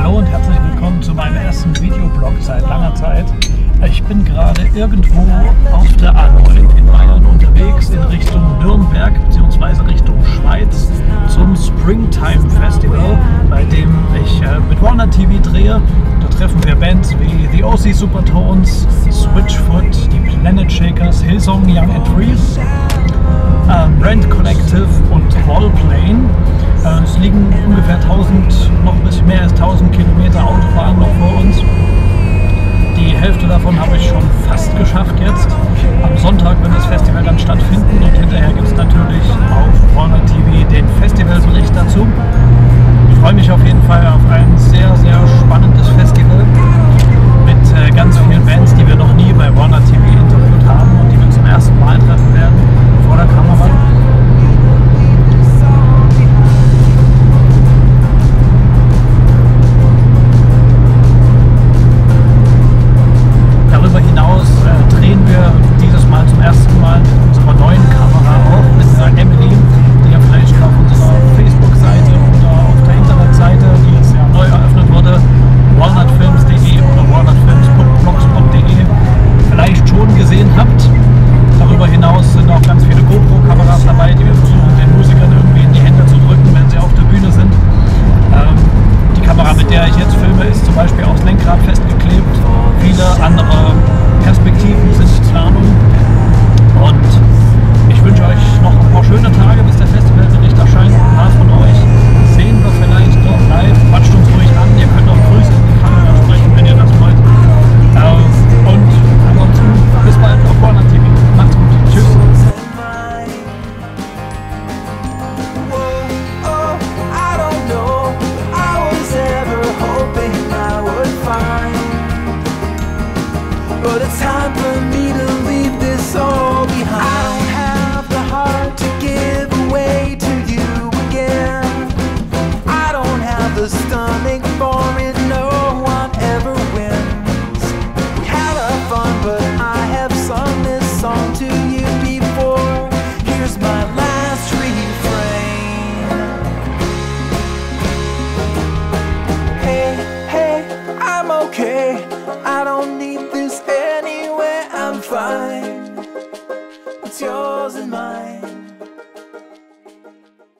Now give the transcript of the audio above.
Hallo und herzlich willkommen zu meinem ersten Videoblog seit langer Zeit. Ich bin gerade irgendwo auf der A9 in Bayern unterwegs in Richtung Nürnberg bzw. Richtung Schweiz zum Springtime Festival, bei dem ich äh, mit Warner TV drehe. Da treffen wir Bands wie The OC Supertones, Switchfoot, die Planet Shakers, Hillsong, Young and Trees, Brand ähm, Collective und Wallplane. Äh, es liegen ungefähr 1000, noch ein bisschen mehr Marathon habe ich schon fast geschafft jetzt. Am Sonntag wird das Festival dann stattfinden und hinterher gibt es natürlich auf Warner TV den Festival. ich jetzt filme, ist zum Beispiel aufs Lenkrad festgeklebt. Viele andere Perspektiven sind klar. life.